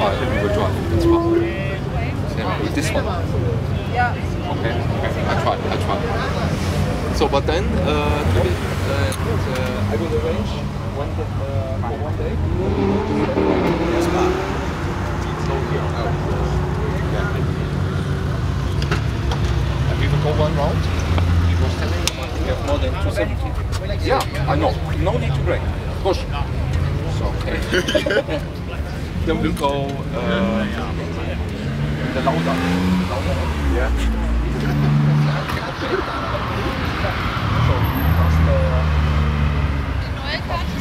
car we will drive. Fine. Yeah, with this one. Yeah. Okay. okay. I try. I try. So, but then uh, uh, uh, I will arrange one day, äh, der Lauter. Ja. Die neue Karte